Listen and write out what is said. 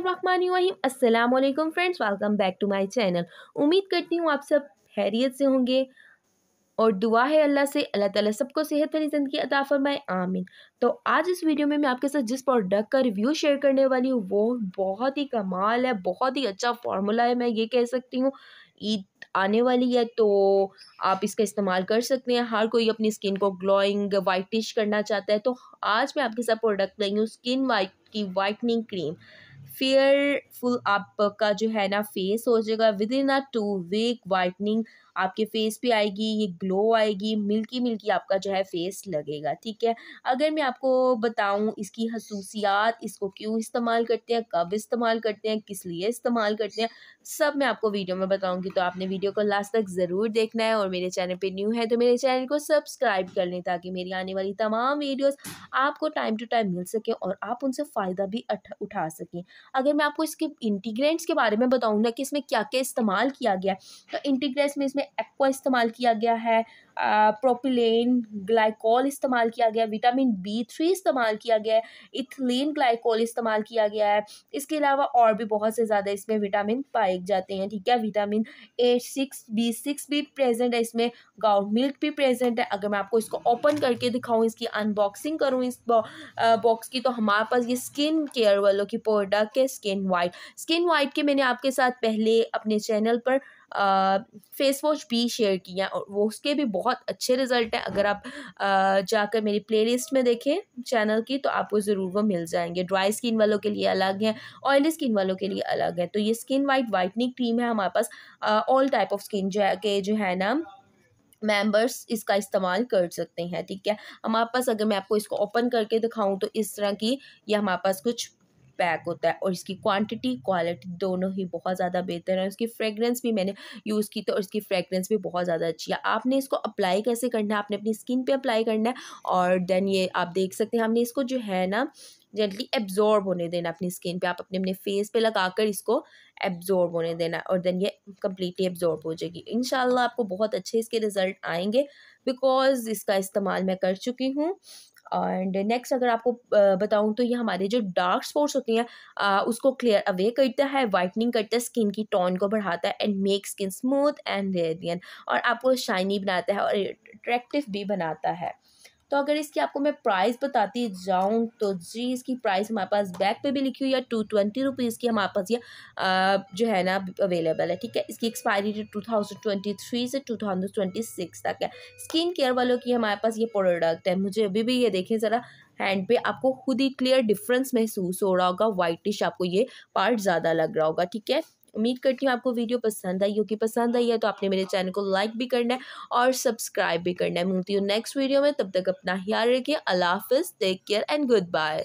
अस्सलाम वालेकुम friends, welcome back to my channel. उम्मीद करती हूँ आप सब खैरियत से होंगे और दुआ है अल्लाह से, अल्लाह ताला सबको सेहत वाली ज़िंदगी अता फरमाए, आमीन। तो आज इस वीडियो में मैं आपके साथ जिस प्रोडक्ट का रिव्यू शेयर करने वाली हूँ, वो बहुत ही कमाल है, बहुत ही अच्छा फार्मूला है, मैं ये कह सकती हूँ। ईद आने वाली है तो आप इसका इस्तेमाल कर सकते हैं। हर कोई अपनी स्किन को ग्लोइंग वाइटिश करना चाहता है तो आज मैं आपके साथ प्रोडक्ट लाई हूँ स्किन वाइट की वाइटनिंग क्रीम फेयरफुल आपका जो है ना फेस हो जाएगा. Within a two week whitening आपके फेस पे आएगी, ये ग्लो आएगी, मिल्की मिल्की आपका जो है फेस लगेगा, ठीक है? अगर मैं आपको बताऊँ इसकी खसूसियात, इसको क्यों इस्तेमाल करते हैं, कब इस्तेमाल करते हैं, किस लिए इस्तेमाल करते हैं, सब मैं आपको वीडियो में बताऊँगी तो आपने वीडियो को लास्ट तक ज़रूर देखना है और मेरे चैनल पर न्यू है तो मेरे चैनल को सब्सक्राइब कर लें ताकि मेरी आने वाली तमाम वीडियोज़ आपको टाइम टू टाइम मिल सके और आप उनसे फ़ायदा भी उठा सकें। अगर मैं आपको इसके इंटीग्रेंट्स के बारे में बताऊँ ना कि इसमें क्या क्या इस्तेमाल किया गया तो इंटीग्रेंट्स में इसमें एक्वा इस्तेमाल किया गया है प्रोपिलेन ग्लाइकोल इस्तेमाल किया गया, विटामिन बी थ्री इस्तेमाल किया गया है, इथलीन ग्लाइकोल इस्तेमाल किया गया है। इसके अलावा और भी बहुत से ज़्यादा इसमें विटामिन पाए जाते हैं, ठीक है? Vitamin A six B six भी प्रेजेंट है, इसमें गाउ मिल्क भी प्रेजेंट है। अगर मैं आपको इसको ओपन करके दिखाऊँ, इसकी अनबॉक्सिंग करूँ इस बॉक्स की तो हमारे पास ये स्किन केयर वालों की प्रोडक्ट है, स्किन वाइट। स्किन वाइट के मैंने आपके साथ पहले अपने चैनल पर फेस वॉश भी शेयर किया और वो उसके भी बहुत अच्छे रिज़ल्ट हैं। अगर आप जाकर मेरी प्लेलिस्ट में देखें चैनल की तो आपको ज़रूर वो मिल जाएँगे। ड्राई स्किन वालों के लिए अलग हैं ऑयली स्किन वालों के लिए अलग है। तो ये स्किन वाइट वाइटनिंग क्रीम है हमारे पास। ऑल टाइप ऑफ़ स्किन जो के जो है ना मेंबर्स इसका इस्तेमाल कर सकते हैं, ठीक है? हमारे पास अगर मैं आपको इसको ओपन करके दिखाऊँ तो इस तरह की ये हमारे पास कुछ पैक होता है और इसकी क्वांटिटी क्वालिटी दोनों ही बहुत ज़्यादा बेहतर है। इसकी फ्रेगरेंस भी मैंने यूज़ की तो और इसकी फ्रेगरेंस भी बहुत ज़्यादा अच्छी है। आपने इसको अप्लाई कैसे करना है? आपने अपनी स्किन पे अप्लाई करना है और देन ये आप देख सकते हैं, हमने इसको जो है ना जेंटली एब्जॉर्ब होने देना अपनी स्किन पे। आप अपने अपने फेस पे लगाकर इसको एब्जॉर्ब होने देना और देन ये कम्प्लीटली एब्जॉर्ब हो जाएगी। इन आपको बहुत अच्छे इसके रिज़ल्ट आएँगे बिकॉज़ इसका इस्तेमाल मैं कर चुकी हूँ। एंड नेक्स्ट अगर आपको बताऊँ तो ये हमारे जो डार्क स्पॉट्स होती हैं उसको क्लियर अवे करता है वाइटनिंग करता है स्किन की टोन को बढ़ाता है and make skin smooth and radiant और आपको शाइनी बनाता है और अट्रैक्टिव भी बनाता है। तो अगर इसकी आपको मैं प्राइस बताती जाऊँ तो जी, इसकी प्राइस हमारे पास बैक पे भी लिखी हुई है टू ट्वेंटी रुपीज़ की हमारे पास ये जो है ना अवेलेबल है, ठीक है? इसकी expiry date two thousand twenty three से टू थाउज़ेंड ट्वेंटी सिक्स तक है। स्किन केयर वालों की हमारे पास ये प्रोडक्ट है। मुझे अभी भी ये देखें ज़रा हैंड पे आपको खुद ही क्लियर डिफरेंस महसूस हो रहा होगा वाइटिश आपको ये पार्ट ज़्यादा लग रहा होगा, ठीक है? उम्मीद करती हूँ आपको वीडियो पसंद आई होगी। पसंद आई है तो आपने मेरे चैनल को लाइक भी करना है और सब्सक्राइब भी करना है। मिलती हूँ नेक्स्ट वीडियो में। तब तक अपना ख्याल रखिए। अल्लाह हाफिज़। Take care and goodbye